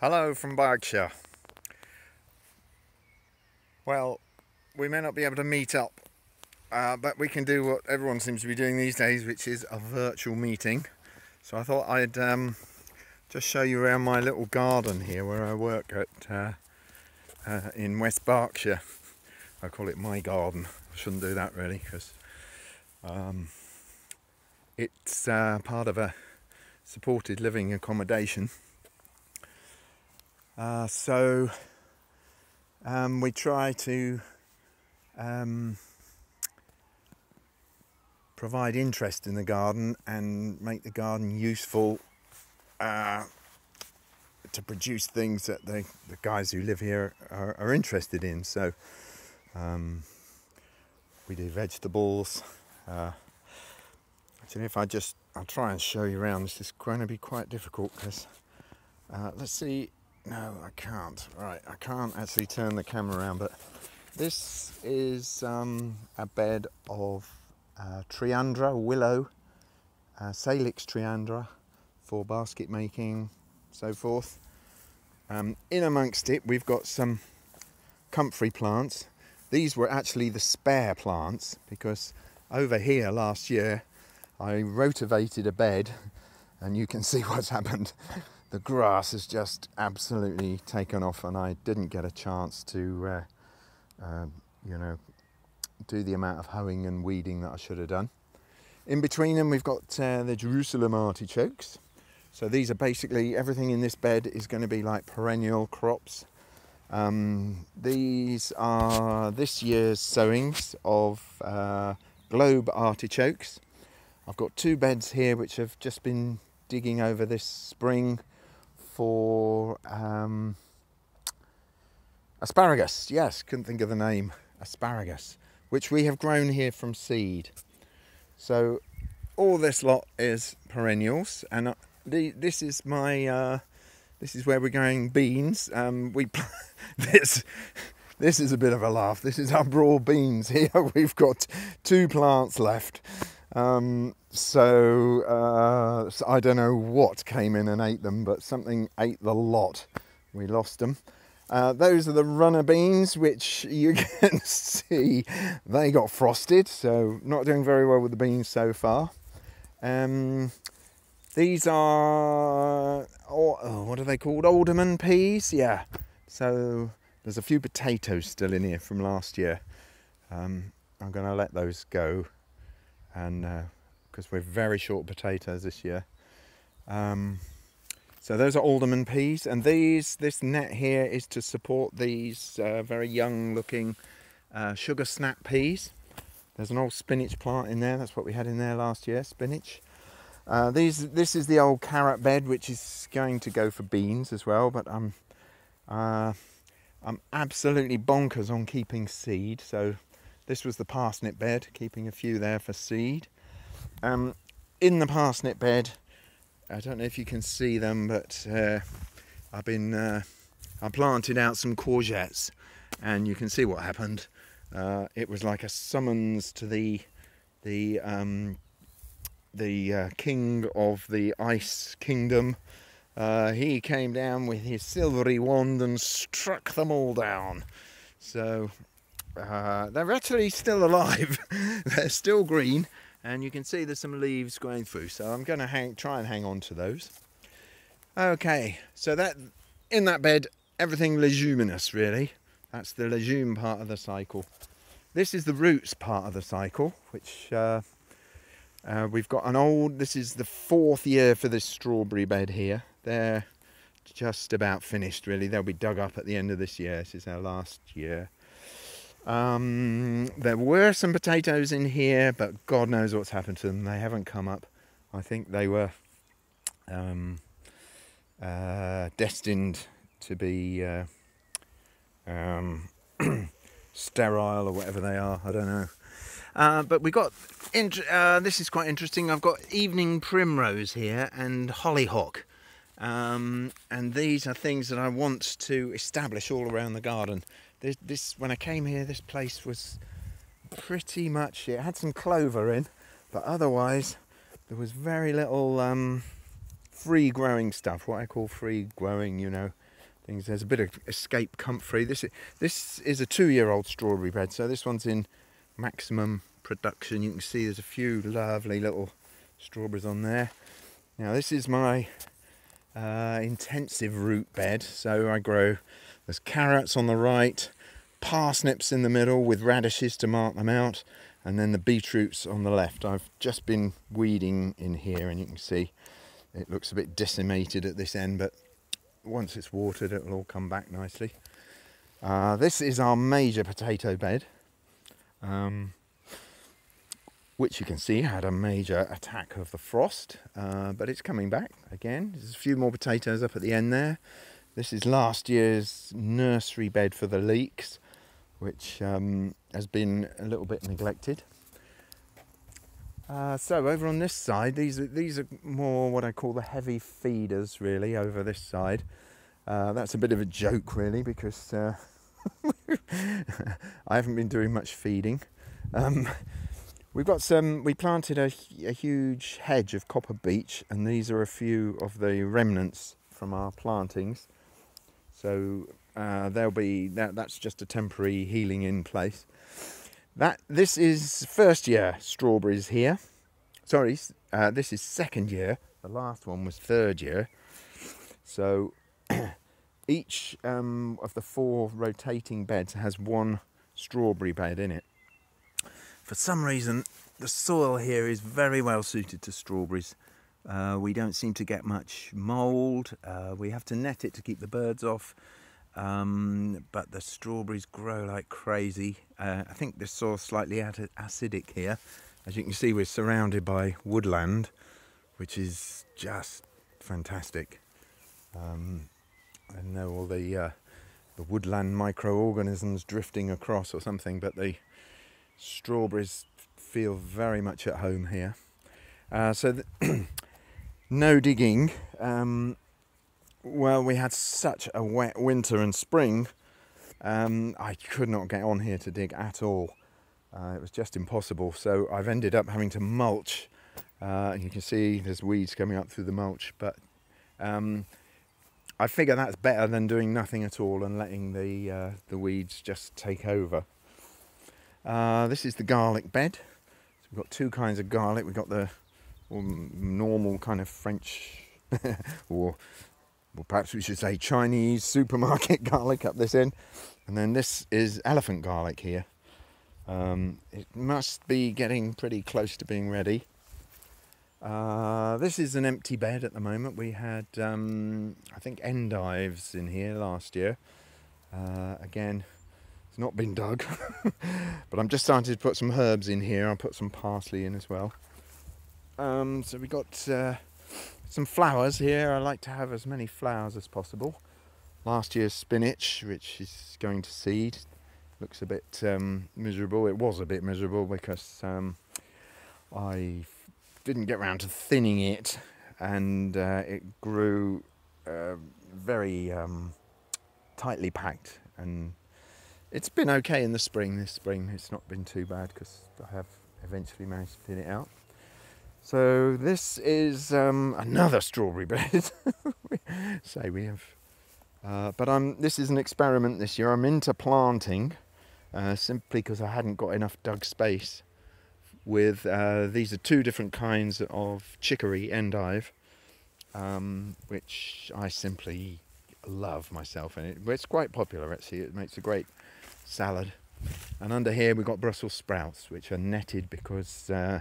Hello from Berkshire. Well, we may not be able to meet up, uh, but we can do what everyone seems to be doing these days, which is a virtual meeting. So I thought I'd um, just show you around my little garden here where I work at uh, uh, in West Berkshire. I call it my garden. I shouldn't do that really because um, it's uh, part of a supported living accommodation. Uh, so um, we try to um, provide interest in the garden and make the garden useful uh, to produce things that the, the guys who live here are, are interested in. So um, we do vegetables. Uh, actually, if I just, I'll try and show you around. This is going to be quite difficult because, uh, let's see. No, I can't. Right, I can't actually turn the camera around, but this is um, a bed of uh, Triandra willow, uh, Salix triandra for basket making, so forth. Um, in amongst it, we've got some comfrey plants. These were actually the spare plants because over here last year I rotivated a bed and you can see what's happened. The grass has just absolutely taken off and I didn't get a chance to, uh, uh, you know, do the amount of hoeing and weeding that I should have done. In between them we've got uh, the Jerusalem artichokes. So these are basically, everything in this bed is going to be like perennial crops. Um, these are this year's sowings of uh, globe artichokes. I've got two beds here which have just been digging over this spring for um, asparagus. Yes, couldn't think of the name. Asparagus which we have grown here from seed. So all this lot is perennials, and uh, the, this is my uh, this is where we're going beans. Um, we this this is a bit of a laugh. This is our broad beans here. We've got two plants left. Um, so, uh, so I don't know what came in and ate them, but something ate the lot. We lost them. Uh, those are the runner beans, which you can see they got frosted, so not doing very well with the beans so far. Um, these are, oh, what are they called? Alderman peas, yeah. So there's a few potatoes still in here from last year. Um, I'm going to let those go, and because uh, we're very short potatoes this year. Um, so those are alderman peas, and these this net here is to support these uh, very young looking uh, sugar snap peas. There's an old spinach plant in there. That's what we had in there last year, spinach. Uh, these this is the old carrot bed, which is going to go for beans as well. But I'm uh, I'm absolutely bonkers on keeping seed. So this was the parsnip bed, keeping a few there for seed. Um, in the parsnip bed I don't know if you can see them, but uh, I've been uh, I planted out some courgettes, and you can see what happened. Uh, it was like a summons to the the um, the uh, king of the ice kingdom. Uh, he came down with his silvery wand and struck them all down. So uh, they're actually still alive. they're still green and you can see there's some leaves going through so I'm going to hang try and hang on to those. Okay so that in that bed everything leguminous really. That's the legume part of the cycle. This is the roots part of the cycle which uh, uh, we've got an old this is the fourth year for this strawberry bed here. They're just about finished really. They'll be dug up at the end of this year. This is our last year um, there were some potatoes in here, but God knows what's happened to them. They haven't come up. I think they were um, uh, destined to be uh, um, sterile or whatever they are. I don't know. Uh, but we got, uh, this is quite interesting. I've got evening primrose here and hollyhock. Um, and these are things that I want to establish all around the garden this, this when I came here, this place was pretty much it had some clover in, but otherwise there was very little um, free growing stuff. What I call free growing, you know, things. There's a bit of escape comfrey. This is, this is a two-year-old strawberry bed, so this one's in maximum production. You can see there's a few lovely little strawberries on there. Now this is my uh, intensive root bed, so I grow there's carrots on the right, parsnips in the middle with radishes to mark them out, and then the beetroots on the left. I've just been weeding in here, and you can see it looks a bit decimated at this end, but once it's watered, it will all come back nicely. Uh, this is our major potato bed, um, which you can see had a major attack of the frost, uh, but it's coming back again. There's a few more potatoes up at the end there. This is last year's nursery bed for the leeks, which um, has been a little bit neglected. Uh, so over on this side, these are, these are more what I call the heavy feeders, really, over this side. Uh, that's a bit of a joke, really, because uh, I haven't been doing much feeding. Um, we've got some, we planted a, a huge hedge of copper beech, and these are a few of the remnants from our plantings. So uh, there'll be that. That's just a temporary healing in place. That this is first year strawberries here. Sorry, uh, this is second year. The last one was third year. So each um, of the four rotating beds has one strawberry bed in it. For some reason, the soil here is very well suited to strawberries. Uh, we don't seem to get much mould. Uh, we have to net it to keep the birds off. Um, but the strawberries grow like crazy. Uh, I think the soil's slightly acidic here. As you can see, we're surrounded by woodland, which is just fantastic. Um, I know all the uh, the woodland microorganisms drifting across or something, but the strawberries feel very much at home here. Uh, so no digging. Um, well, we had such a wet winter and spring. Um, I could not get on here to dig at all. Uh, it was just impossible. So I've ended up having to mulch. Uh, you can see there's weeds coming up through the mulch, but um, I figure that's better than doing nothing at all and letting the uh, the weeds just take over. Uh, this is the garlic bed. So we've got two kinds of garlic. We've got the normal kind of French, or well, perhaps we should say Chinese supermarket garlic up this end. And then this is elephant garlic here. Um, it must be getting pretty close to being ready. Uh, this is an empty bed at the moment. We had, um, I think, endives in here last year. Uh, again, it's not been dug, but I'm just starting to put some herbs in here. I'll put some parsley in as well. Um, so we got uh, some flowers here. I like to have as many flowers as possible. Last year's spinach, which is going to seed, looks a bit um, miserable. It was a bit miserable because um, I didn't get around to thinning it, and uh, it grew uh, very um, tightly packed. And it's been okay in the spring. This spring, it's not been too bad because I have eventually managed to thin it out. So this is um, another strawberry bed. Say we have, uh, but I'm. This is an experiment this year. I'm into planting, uh, simply because I hadn't got enough dug space. With uh, these are two different kinds of chicory endive, um, which I simply love myself, and it, it's quite popular actually. It makes a great salad. And under here we've got Brussels sprouts, which are netted because uh,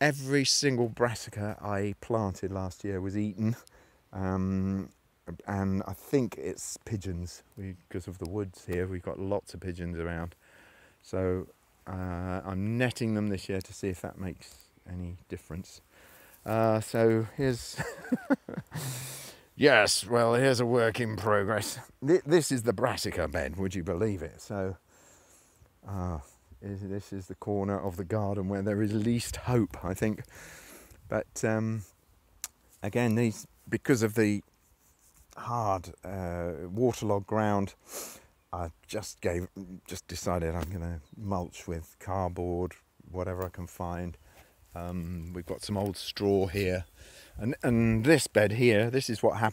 every single brassica I planted last year was eaten. Um, and I think it's pigeons because of the woods here. We've got lots of pigeons around. So uh, I'm netting them this year to see if that makes any difference. Uh, so here's, yes, well, here's a work in progress. This is the brassica bed, would you believe it? So, uh, is this is the corner of the garden where there is least hope, I think. But um, again, these because of the hard uh, waterlogged ground, I just gave just decided I'm going to mulch with cardboard, whatever I can find. Um, we've got some old straw here, and and this bed here. This is what happened